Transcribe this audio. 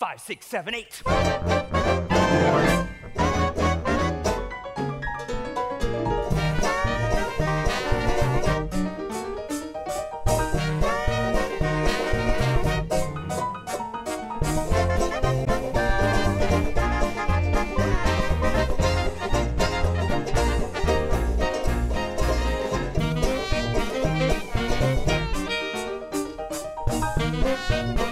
five, six, seven, eight. Música